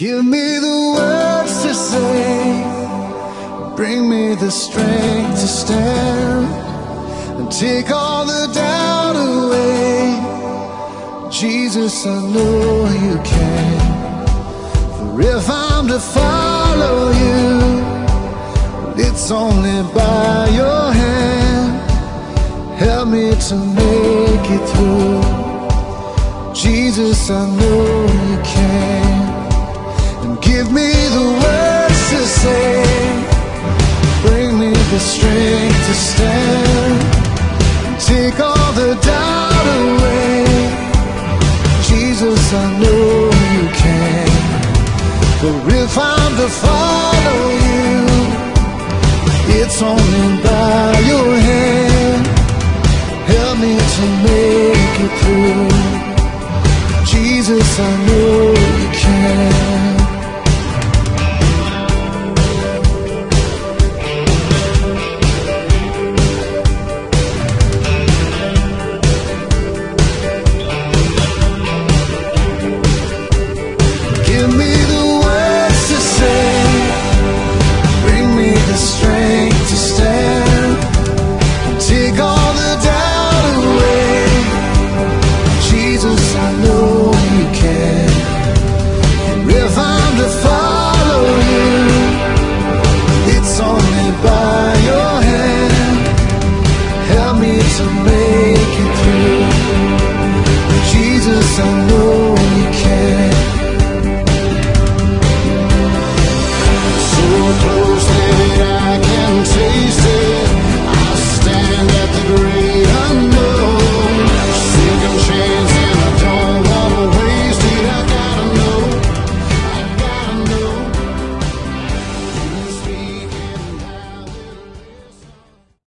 Give me the words to say, bring me the strength to stand, and take all the doubt away. Jesus, I know you can. For if I'm to follow you, it's only by your hand. Help me to make it through. Jesus, I know you can. And give me the words to say. Bring me the strength to stand. Take all the doubt away. Jesus, I know you can. For if I'm to follow you, it's only by your hand. Help me to make it through. Jesus, I know